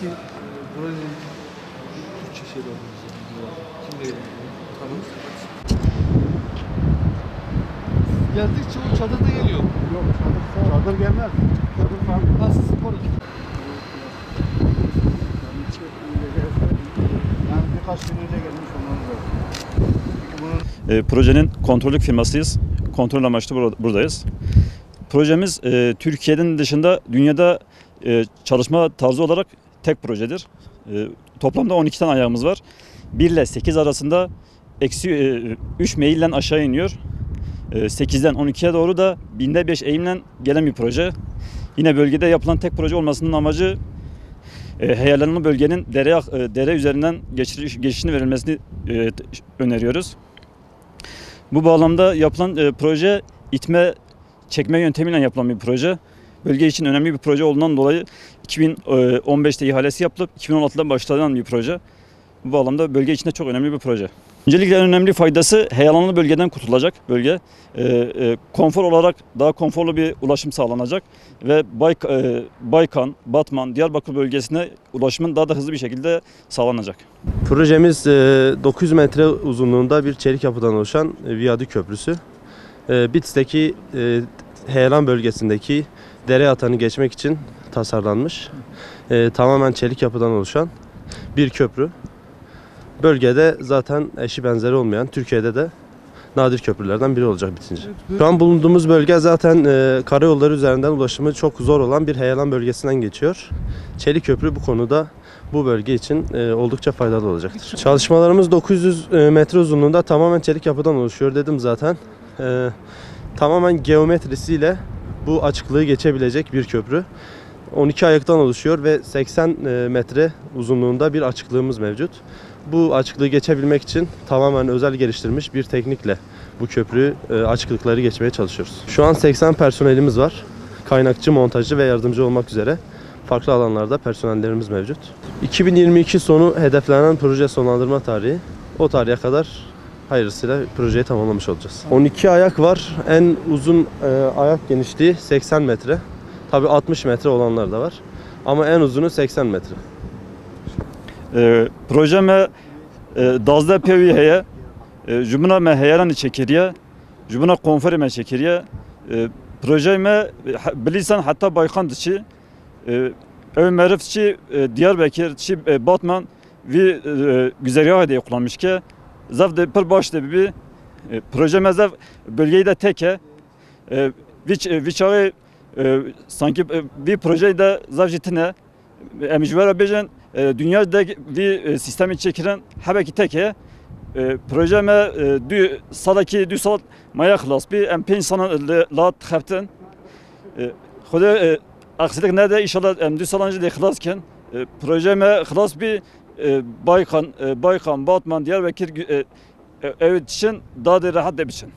ki e, buranın Türkçe şeyler var. Kim de Tamam. Geldikçe o çadır da geliyor. Yok çadır, çadır gelmez. Çadır farklı. Nasıl spor Birkaç gün önce gelmiş E, projenin kontrollük firmasıyız. Kontrol amaçlı bur buradayız. Projemiz e, Türkiye'nin dışında dünyada e, çalışma tarzı olarak tek projedir. E, toplamda 12 tane ayağımız var. 1 ile 8 arasında eksi e, 3 meyille aşağı iniyor. E, 8'den 12'ye doğru da binde 5 eğimle gelen bir proje. Yine bölgede yapılan tek proje olmasının amacı e, heyelanlı bölgenin dere, e, dere üzerinden geçiriş, geçişini verilmesini e, öneriyoruz. Bu bağlamda yapılan e, proje itme çekme yöntemiyle yapılan bir proje. Bölge için önemli bir proje olduğundan dolayı 2015'te ihalesi yapılıp 2016'da başlanan bir proje. Bu bağlamda bölge için de çok önemli bir proje. Öncelikle en önemli faydası heyelanlı bölgeden kurtulacak bölge. E, e, konfor olarak daha konforlu bir ulaşım sağlanacak ve Bayk, e, Baykan, Batman, Diyarbakır bölgesine ulaşımın daha da hızlı bir şekilde sağlanacak. Projemiz e, 900 metre uzunluğunda bir çelik yapıdan oluşan e, viyadük köprüsü. E, Bits'teki e, heyelan bölgesindeki dere yatağını geçmek için tasarlanmış. E, Tamamen çelik yapıdan oluşan bir köprü. Bölgede zaten eşi benzeri olmayan, Türkiye'de de nadir köprülerden biri olacak bitince. Şu an bulunduğumuz bölge zaten e, karayolları üzerinden ulaşımı çok zor olan bir heyelan bölgesinden geçiyor. Çelik köprü bu konuda bu bölge için e, oldukça faydalı olacaktır. Çalışmalarımız 900 e, metre uzunluğunda tamamen çelik yapıdan oluşuyor dedim zaten. E, tamamen geometrisiyle bu açıklığı geçebilecek bir köprü. 12 ayaktan oluşuyor ve 80 e, metre uzunluğunda bir açıklığımız mevcut. Bu açıklığı geçebilmek için tamamen özel geliştirilmiş bir teknikle bu köprü e, açıklıkları geçmeye çalışıyoruz. Şu an 80 personelimiz var. Kaynakçı, montajcı ve yardımcı olmak üzere farklı alanlarda personellerimiz mevcut. 2022 sonu hedeflenen proje sonlandırma tarihi. O tarihe kadar hayırlısıyla projeyi tamamlamış olacağız. 12 ayak var. En uzun e, ayak genişliği 80 metre. Tabi 60 metre olanlar da var. Ama en uzunu 80 metre. E, projeme e, dazda pevi heye, e, jumuna me heyelan çekiriye, jumuna konferi me çekiriye, e, projeme bilisan hatta Baykan dışı, e, ev merif e, Diyarbakır e, Batman vi e, güzergahı da kullanmış ki zav de pır baş de bir e, projeme zav bölgeyi de teke e, viç e, viçağı sanki bir projeyi de zav jitine emjvera bejen dünyada bir sistemi çekilen hebeki teke e, projeme e, dü salaki dü salat maya xlas bir em pin la txeftin e, xude aksilik nerede inşallah em dü salancı de xlasken e, projeme xlas bir e, Baykan, e, Baykan, Batman, Diyarbakır e, e, evet için daha da rahat de biçin.